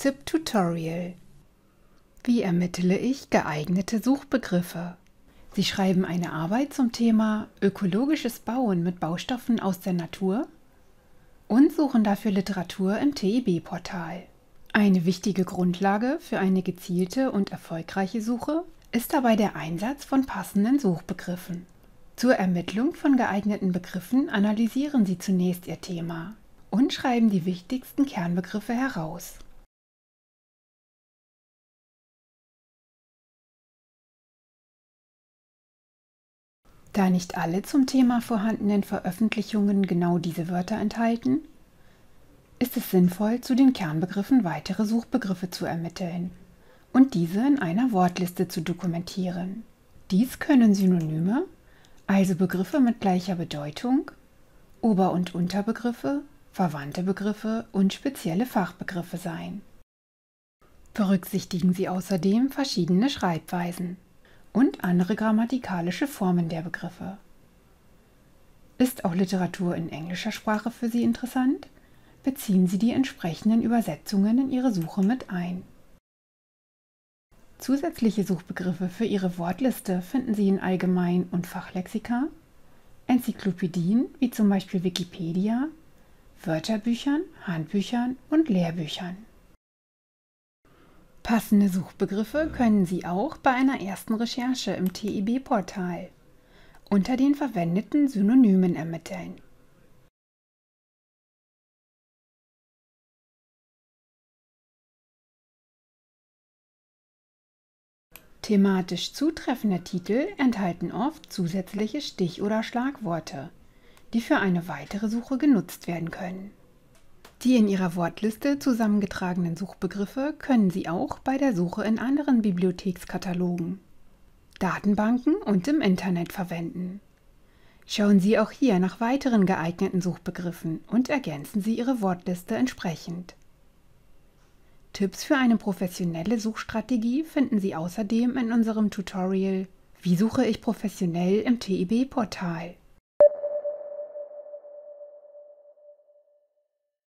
Suchtipp Tutorial. Wie ermittle ich geeignete Suchbegriffe? Sie schreiben eine Arbeit zum Thema ökologisches Bauen mit Baustoffen aus der Natur und suchen dafür Literatur im TIB-Portal. Eine wichtige Grundlage für eine gezielte und erfolgreiche Suche ist dabei der Einsatz von passenden Suchbegriffen. Zur Ermittlung von geeigneten Begriffen analysieren Sie zunächst Ihr Thema und schreiben die wichtigsten Kernbegriffe heraus. Da nicht alle zum Thema vorhandenen Veröffentlichungen genau diese Wörter enthalten, ist es sinnvoll, zu den Kernbegriffen weitere Suchbegriffe zu ermitteln und diese in einer Wortliste zu dokumentieren. Dies können Synonyme, also Begriffe mit gleicher Bedeutung, Ober- und Unterbegriffe, verwandte Begriffe und spezielle Fachbegriffe sein. Berücksichtigen Sie außerdem verschiedene Schreibweisen und andere grammatikalische Formen der Begriffe. Ist auch Literatur in englischer Sprache für Sie interessant? Beziehen Sie die entsprechenden Übersetzungen in Ihre Suche mit ein. Zusätzliche Suchbegriffe für Ihre Wortliste finden Sie in Allgemein- und Fachlexika, Enzyklopädien wie zum Beispiel Wikipedia, Wörterbüchern, Handbüchern und Lehrbüchern. Passende Suchbegriffe können Sie auch bei einer ersten Recherche im TIB-Portal unter den verwendeten Synonymen ermitteln. Thematisch zutreffende Titel enthalten oft zusätzliche Stich- oder Schlagworte, die für eine weitere Suche genutzt werden können. Die in Ihrer Wortliste zusammengetragenen Suchbegriffe können Sie auch bei der Suche in anderen Bibliothekskatalogen, Datenbanken und im Internet verwenden. Schauen Sie auch hier nach weiteren geeigneten Suchbegriffen und ergänzen Sie Ihre Wortliste entsprechend. Tipps für eine professionelle Suchstrategie finden Sie außerdem in unserem Tutorial Wie suche ich professionell im TIB-Portal.